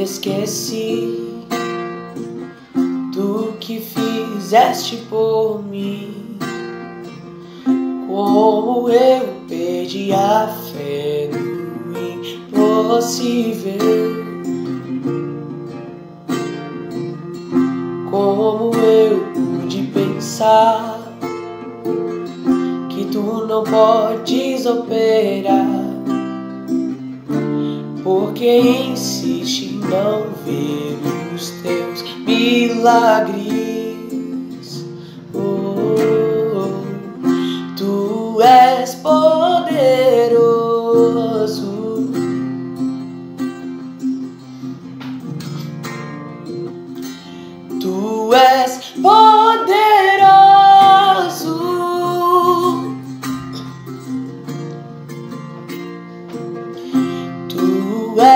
esqueci do que fizeste por mim. Como eu perdi a fé no impossível. Como eu pude pensar que tu não podes operar porque insiste em não ver os teus milagres. Oh, tu és poderoso. Tu és poderoso. Tu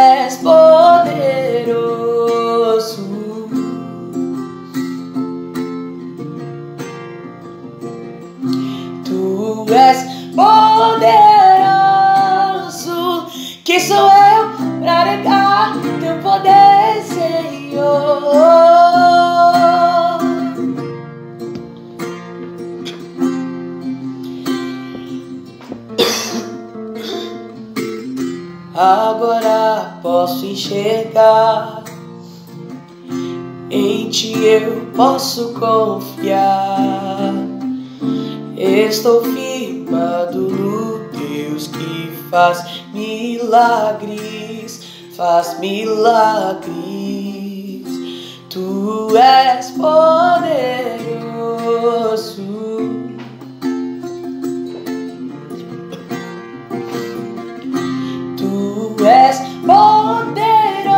Agora posso enxergar. Em ti eu posso confiar. Estou firmado no Deus que faz milagres, faz milagres. Tu és poderoso. Tu és poderoso.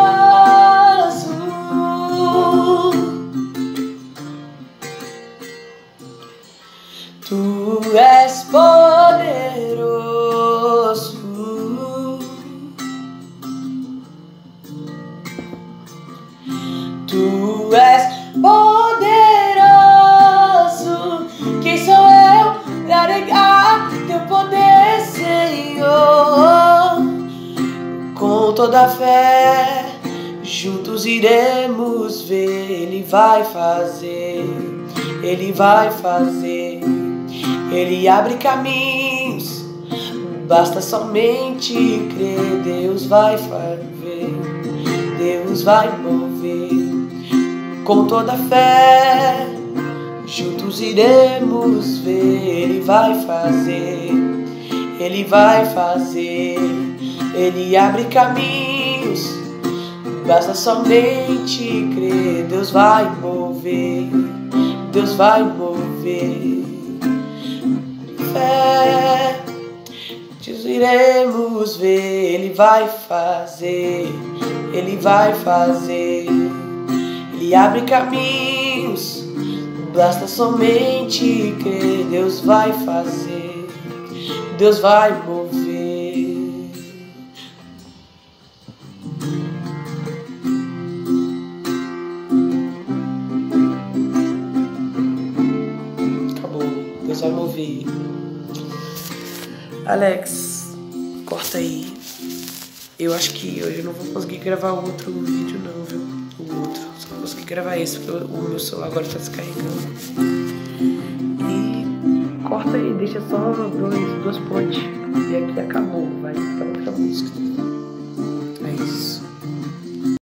Tu és poderoso. Com toda a fé, juntos iremos ver. Ele vai fazer, ele vai fazer. Ele abre caminhos, basta somente crer. Deus vai fazer, Deus vai mover. Com toda a fé, juntos iremos ver. Ele vai fazer, ele vai fazer. Ele abre caminhos, basta somente crer. Deus vai mover, Deus vai mover. Fé, juntos iremos ver. Ele vai fazer, ele vai fazer. Ele abre caminhos, basta somente crer. Deus vai fazer, Deus vai mover. Mover. Alex, corta aí. Eu acho que hoje eu não vou conseguir gravar outro vídeo não, viu? O outro. Só vou conseguir gravar esse, porque o meu celular agora tá descarregando. E corta aí, deixa só dois, duas pontes. E aqui acabou, vai pra outra música.